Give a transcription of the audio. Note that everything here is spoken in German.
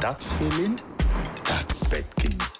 dat Fehlen, dat Bett ging.